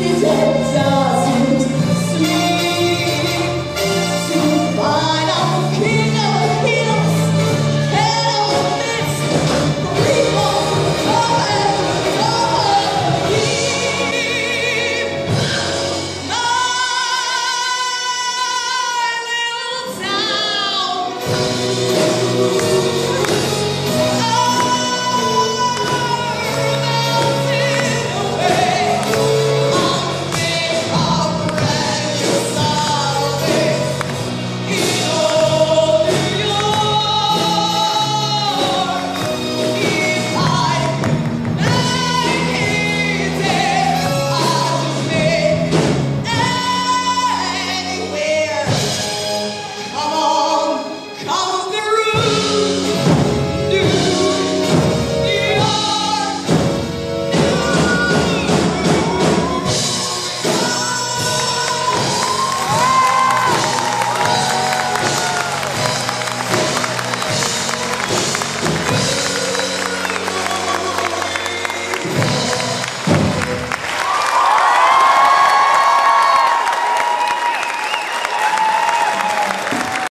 Jesus.